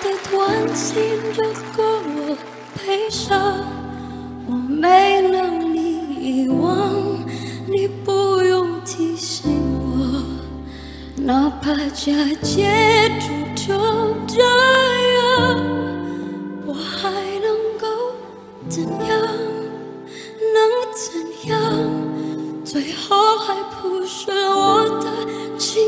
的短信就够我悲伤，我没能力遗忘，你不用提醒我，哪怕假结束就这样，我还能够怎样？能怎样？最后还不是我的情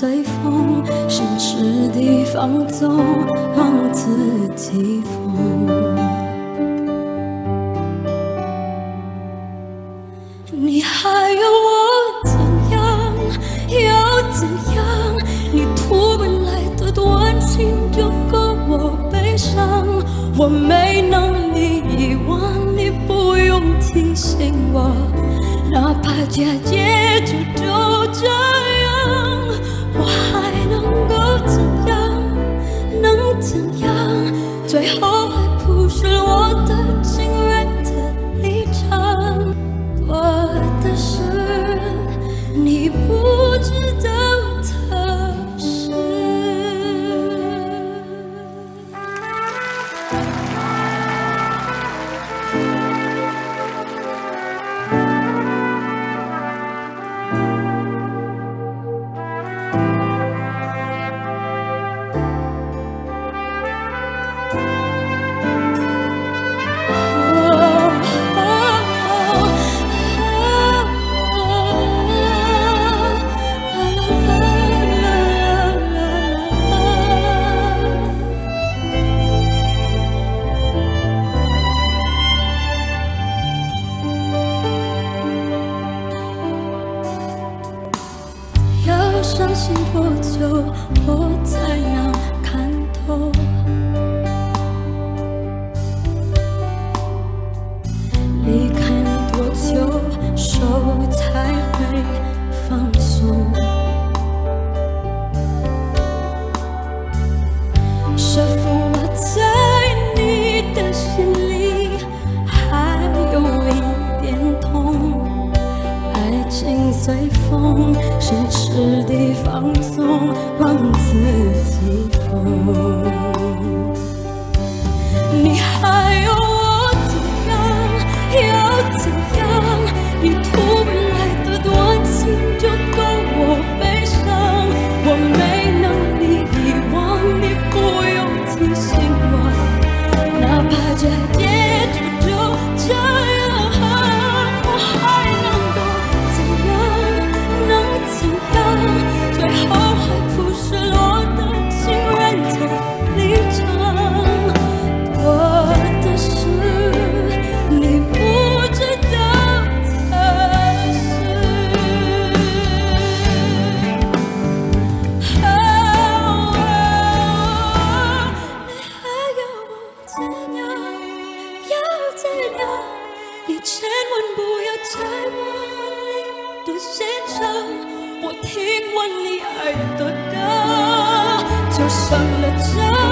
随风，现实地放纵，让自己疯。你还要我怎样？要怎样？你突然来的短信就够我悲伤，我没能力遗忘，你不用提醒我，哪怕假结局就这样怎样？最后还不是我的情人的立场。我的事你不知风，现实地放纵，让自己痛。你还你千万不要在我婚礼的现场，我听完你爱的歌，就上了车。